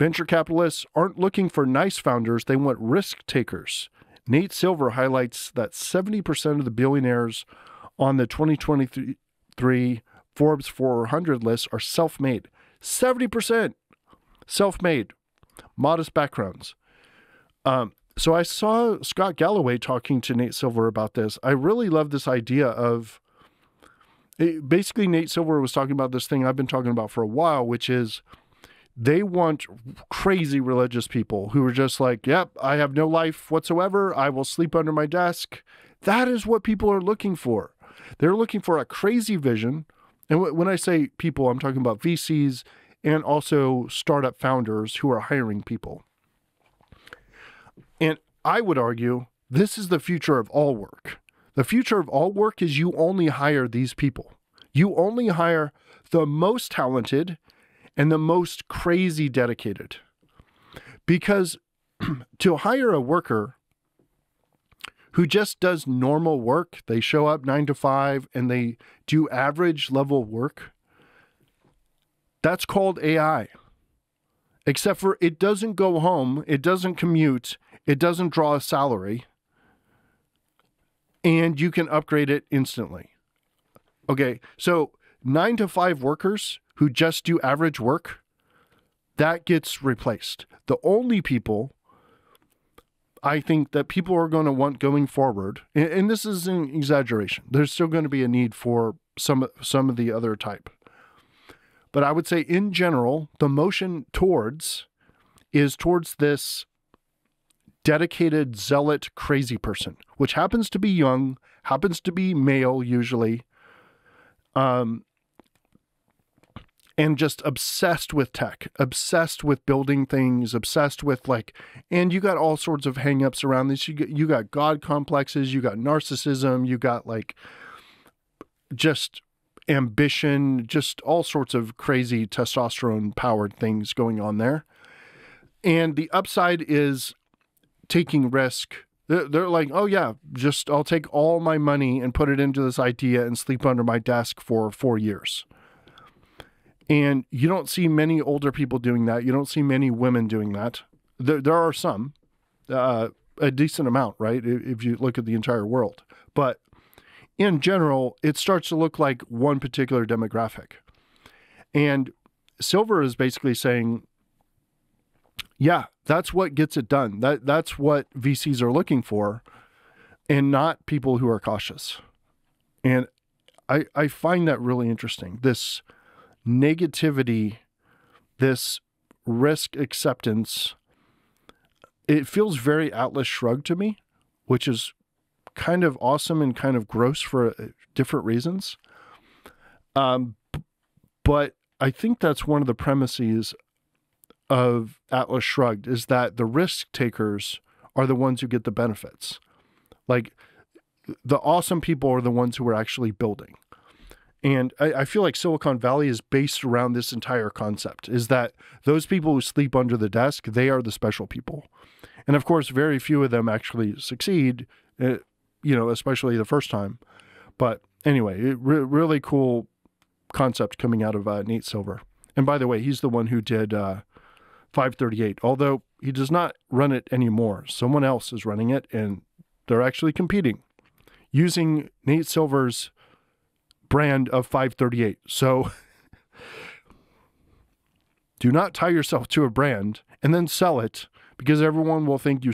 Venture capitalists aren't looking for nice founders, they want risk takers. Nate Silver highlights that 70% of the billionaires on the 2023 Forbes 400 list are self made. 70% self made, modest backgrounds. Um, so I saw Scott Galloway talking to Nate Silver about this. I really love this idea of it, basically, Nate Silver was talking about this thing I've been talking about for a while, which is they want crazy religious people who are just like, yep, I have no life whatsoever. I will sleep under my desk. That is what people are looking for. They're looking for a crazy vision. And when I say people, I'm talking about VCs and also startup founders who are hiring people. And I would argue this is the future of all work. The future of all work is you only hire these people. You only hire the most talented and the most crazy dedicated. Because to hire a worker who just does normal work, they show up nine to five and they do average level work, that's called AI. Except for it doesn't go home, it doesn't commute, it doesn't draw a salary, and you can upgrade it instantly. Okay, so nine to five workers who just do average work, that gets replaced. The only people I think that people are going to want going forward, and, this is an exaggeration, there's still going to be a need for some some of the other type. But I would say in general, the motion towards is towards this dedicated zealot crazy person, which happens to be young, happens to be male usually, um, and just obsessed with tech, obsessed with building things, obsessed with like, and you got all sorts of hangups around this. You got, you got God complexes, you got narcissism, you got like just ambition, just all sorts of crazy testosterone powered things going on there. And the upside is taking risk. They're, they're like, oh, yeah, just I'll take all my money and put it into this idea and sleep under my desk for four years. And you don't see many older people doing that. You don't see many women doing that. There, there are some, uh, a decent amount, right? If you look at the entire world. But in general, it starts to look like one particular demographic. And Silver is basically saying yeah, that's what gets it done. That that's what VCs are looking for, and not people who are cautious. And I I find that really interesting. This negativity, this risk acceptance. It feels very Atlas Shrugged to me, which is kind of awesome and kind of gross for uh, different reasons. Um, but I think that's one of the premises of Atlas Shrugged is that the risk takers are the ones who get the benefits. Like the awesome people are the ones who are actually building. And I, I, feel like Silicon Valley is based around this entire concept is that those people who sleep under the desk, they are the special people. And of course, very few of them actually succeed, uh, you know, especially the first time. But anyway, re- really cool concept coming out of uh, Nate Silver. And by the way, he's the one who did uh, 538, although he does not run it anymore. Someone else is running it, and they're actually competing using Nate Silver's brand of 538. So do not tie yourself to a brand and then sell it because everyone will think you